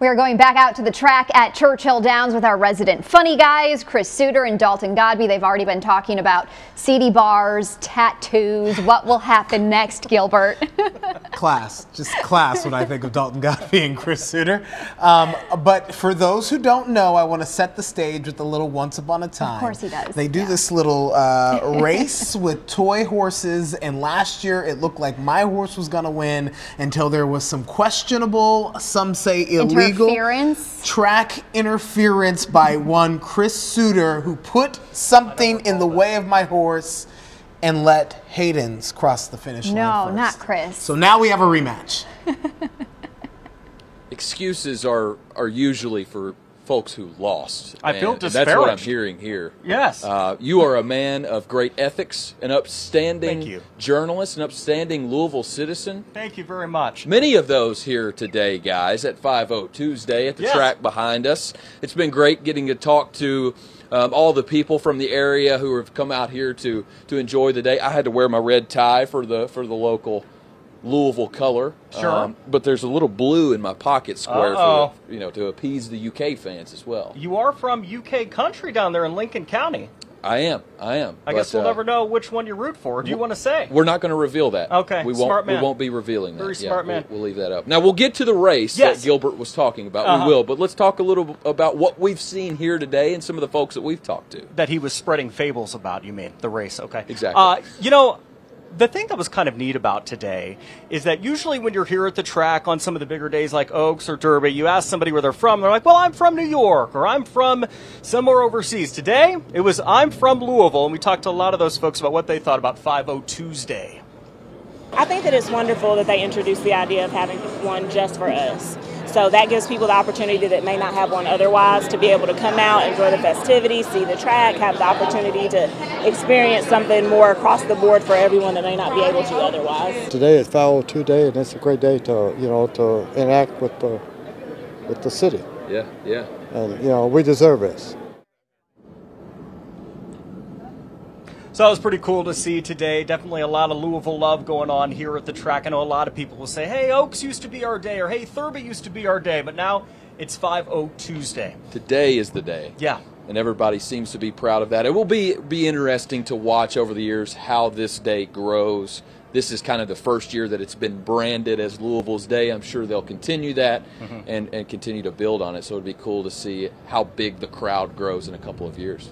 We are going back out to the track at Churchill Downs with our resident funny guys, Chris Suter and Dalton Godby. They've already been talking about CD bars, tattoos, what will happen next, Gilbert. class, just class when I think of Dalton Godby and Chris Suter. Um, but for those who don't know, I want to set the stage with a little Once Upon a Time. Of course he does. They do yeah. this little uh, race with toy horses, and last year it looked like my horse was going to win until there was some questionable, some say illegal interference. track interference by one Chris Suter who put something in the way of my horse and let Hayden's cross the finish line. No, first. not Chris. So now we have a rematch. Excuses are are usually for folks who lost. I feel and That's what I'm hearing here. Yes. Uh, you are a man of great ethics, an upstanding Thank you. journalist, an upstanding Louisville citizen. Thank you very much. Many of those here today, guys, at 502'sday at the Yes. track behind us. It's been great getting to talk to um, all the people from the area who have come out here to to enjoy the day. I had to wear my red tie for the for the local Louisville color. Um, Sure. but there's a little blue in my pocket square for you know to appease the UK fans as well. You are from UK country down there in Lincoln County. I am. I am. I But, guess we'll uh, never know which one you root for. Do you want to say? We're not going to reveal that. Okay, we won't. smart man. We won't be revealing that. Very Yeah, smart we'll- man. We'll, leave that up. Now we'll get to the race Yes. that Gilbert was talking about. Uh-huh. We will, but let's talk a little about what we've seen here today and some of the folks that we've talked to. That he was spreading fables about, you mean, the race, okay. Exactly. Uh, you know, the thing that was kind of neat about today is that usually when you're here at the track on some of the bigger days like Oaks or Derby, you ask somebody where they're from, they're like, well, I'm from New York or I'm from somewhere overseas. Today, it was I'm from Louisville, and we talked to a lot of those folks about what they thought about 502'sday. I think that it's wonderful that they introduced the idea of having one just for us. So that gives people the opportunity that may not have one otherwise to be able to come out, enjoy the festivities, see the track, have the opportunity to experience something more across the board for everyone that may not be able to otherwise. Today is 502 day, and it's a great day to you know to interact with the with the city, Yeah, yeah. and you know we deserve this. So that was pretty cool to see today. Definitely a lot of Louisville love going on here at the track. I know a lot of people will say, hey, Oaks used to be our day, or hey, Thurby used to be our day, but now it's 502'sday. Today is the day. Yeah. And everybody seems to be proud of that. It will be be interesting to watch over the years how this day grows. This is kind of the first year that it's been branded as Louisville's Day. I'm sure they'll continue that mm-hmm. and, and continue to build on it. So it'd be cool to see how big the crowd grows in a couple of years.